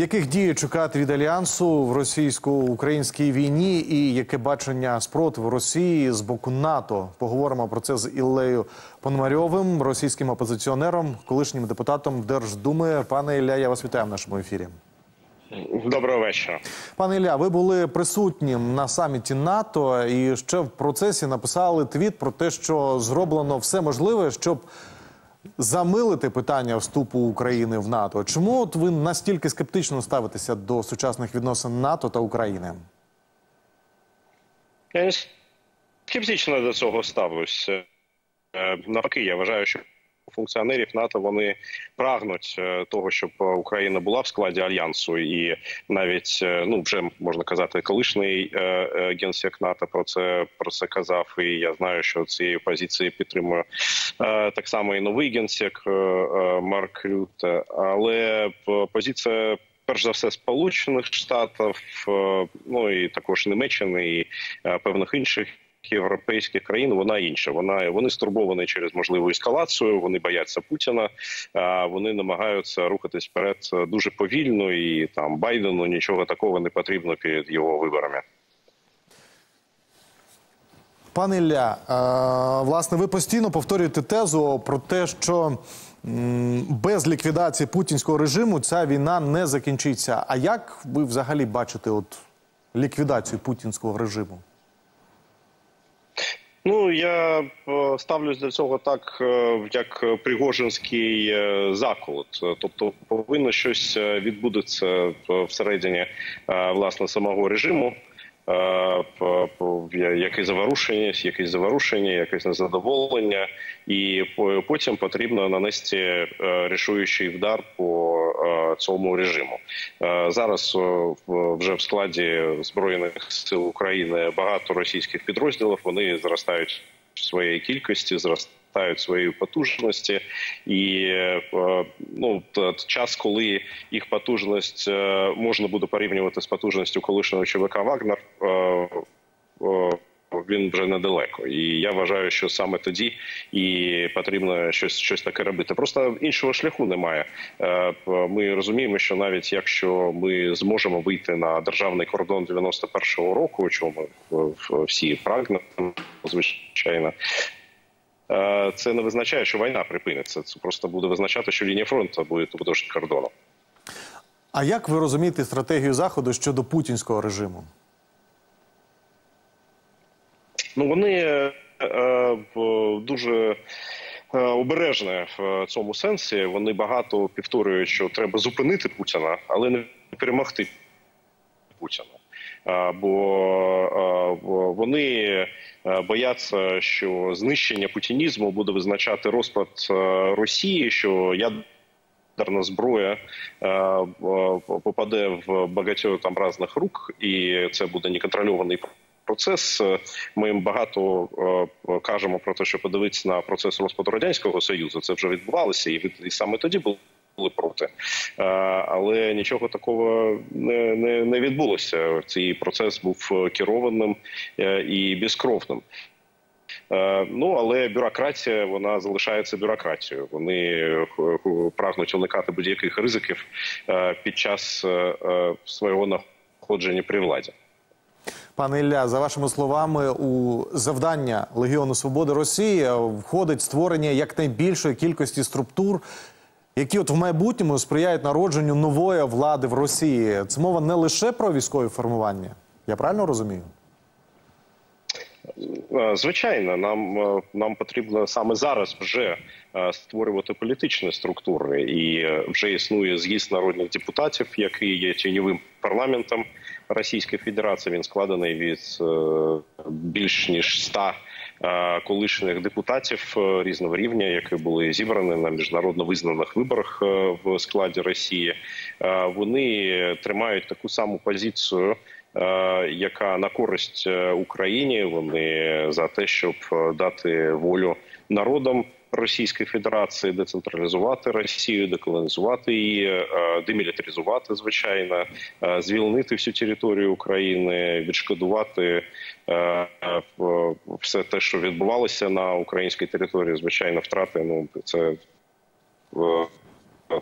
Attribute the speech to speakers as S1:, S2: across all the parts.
S1: Яких дій чекати від альянсу в російсько-українській війні, і яке бачення спротиву Росії з боку НАТО? Поговоримо про це з Іллею Пономарьовим, російським опозиціонером, колишнім депутатом Держдуми. Пане Ілля, я вас вітаю в нашому ефірі.
S2: Доброго вечора.
S1: Пане Ілля, ви були присутнім на саміті НАТО і ще в процесі написали твіт про те, що зроблено все можливе, щоб замилити питання вступу України в НАТО. Чому от ви настільки скептично ставитеся до сучасних відносин НАТО та України?
S2: Я скептично до цього ставлюся. Навпаки, я вважаю, що функціонерів НАТО вони прагнуть е, того, щоб Україна була в складі альянсу, і навіть е, ну вже можна казати, колишній е, генсек НАТО про це про це казав. І я знаю, що цієї позиції підтримує так само і новий генсек Марк Рюте. Але позиція. Перш за все, сполучених штатів, ну і також Німеччини і певних інших європейських країн вона інша. Вона вони стурбовані через можливу ескалацію. Вони бояться Путіна. Вони намагаються рухатись вперед дуже повільно, і там Байдену нічого такого не потрібно перед його виборами.
S1: Пане Ілля, власне, ви постійно повторюєте тезу про те, що без ліквідації путінського режиму ця війна не закінчиться. А як ви взагалі бачите от ліквідацію путінського режиму?
S2: Ну я ставлюсь до цього так, як Пригожинський заколот. Тобто, повинно щось відбудеться всередині власне самого режиму. Якесь заворушення, якесь заворушення, якесь незадоволення, і потім потрібно нанести рішуючий вдар по цьому режиму. Зараз вже в складі збройних сил України багато російських підрозділів. Вони зростають в своєї кількості, зростають своєї потужності, і ну час, коли їх потужність можна буде порівнювати з потужністю колишнього ЧВК Вагнер. Він вже недалеко, і я вважаю, що саме тоді і потрібно щось щось таке робити. Просто іншого шляху немає. Ми розуміємо, що навіть якщо ми зможемо вийти на державний кордон 91-го року, чому всі прагнемо, звичайно. Це не визначає, що війна припиниться. Це просто буде визначати, що лінія фронту буде подовж кордону.
S1: А як ви розумієте стратегію заходу щодо путінського режиму?
S2: Ну вони е, е, дуже е, обережні в цьому сенсі. Вони багато повторюють, що треба зупинити Путіна, але не перемогти Путіна. Бо вони бояться, що знищення путінізму буде визначати розпад Росії, що ядерна зброя попаде в багатьох там різних рук, і це буде неконтрольований процес. Ми багато е, кажемо про те, що подивитися на процес розпаду радянського союзу. Це вже відбувалося, і і саме тоді були. Були проти, але нічого такого не не, не відбулося. Цей процес був керованим е, і безкровним. Е, ну але бюрократія вона залишається бюрократією. Вони прагнуть уникати будь-яких ризиків під час свого находження при владі.
S1: Пане Ілля, за вашими словами, у завдання Легіону Свободи Росії входить створення якнайбільшої кількості структур, які от в майбутньому сприяють народженню нової влади в Росії. Це мова не лише про військові формування. Я правильно розумію?
S2: Звичайно, нам нам потрібно саме зараз вже створювати політичні структури, і вже існує з'їзд народних депутатів, який є тіньовим парламентом. Російської Федерації. Він складений від е, більш ніж ста е, колишніх депутатів е, різного рівня, які були зібрані на міжнародно визнаних виборах в складі Росії. Вони тримають таку саму позицію. Яка на користь Україні вони за те, щоб дати волю народам Російської Федерації, децентралізувати Росію, деколонізувати її, е, демілітаризувати, звичайно, е, звільнити всю територію України, відшкодувати е, все те, що відбувалося на українській території. Звичайно, втрати. Ну це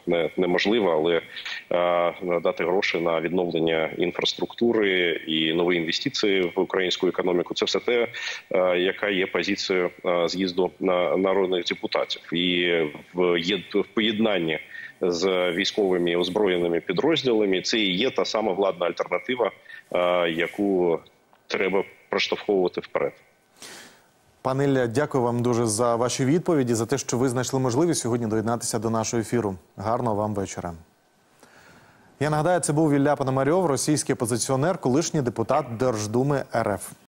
S2: не, неможливо, але е, дати гроші на відновлення інфраструктури і нові інвестиції в українську економіку. Це все те, е, яка є позицією е, з'їзду на народних депутатів, і в є в поєднанні з військовими озброєними підрозділами. Це і є та сама владна альтернатива, е, яку треба проштовховувати вперед.
S1: Пане Ілля, дякую вам дуже за ваші відповіді, за те, що ви знайшли можливість сьогодні доєднатися до нашого ефіру. Гарного вам вечора. Я нагадаю, це був Ілля Пономарьов, російський опозиціонер, колишній депутат Держдуми РФ.